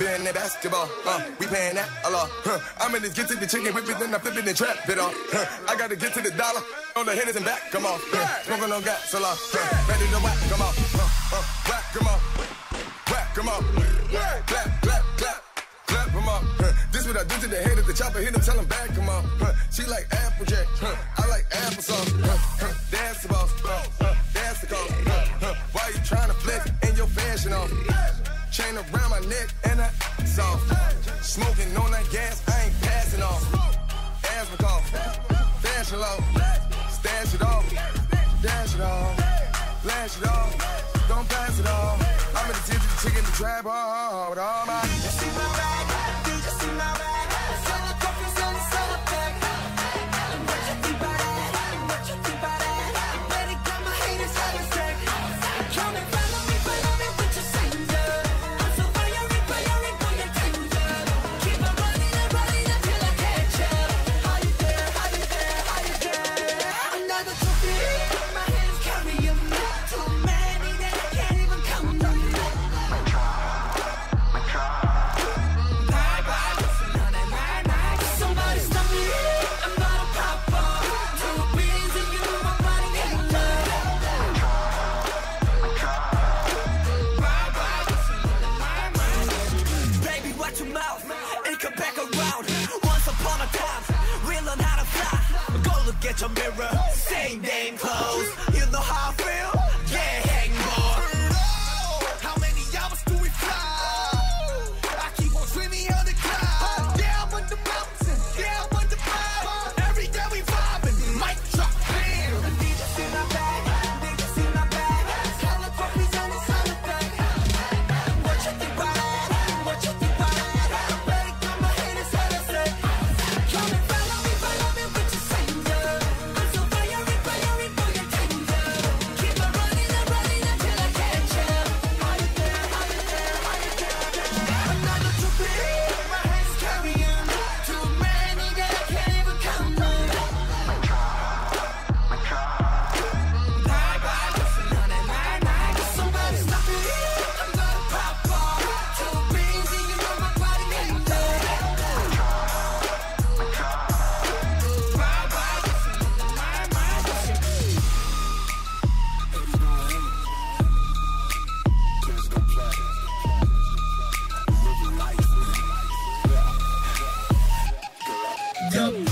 been that basketball. Uh, we paying that a lot. Huh. I'm in this get to the chicken whip it, then I flip it and trap it off. Huh. I gotta get to the dollar on the hitters and back, come on. Huh. Smoking on gas, a lot. Huh. Ready to whack, come on. Huh. Uh, whack, come on. Whack, come on. Clap, clap, clap. Clap them up. Huh. This what I do to the head of the chopper. Hit them, tell them back, come on. Huh. She like Applejack. Huh. I like applesauce. Huh. Huh. That's the boss. Huh. That's the call. Huh. Huh. Why you trying to flex and your fashion off? Around my neck and I soft. Smoking on that gas, I ain't passing off. Asthma cough. Fashion low. Stash it off. Dash it off. Flash it off. Don't pass it off. I'm in the of the chicken to trap hard with all my. You see my bag? At your mirror, same damn clothes. You know how jump.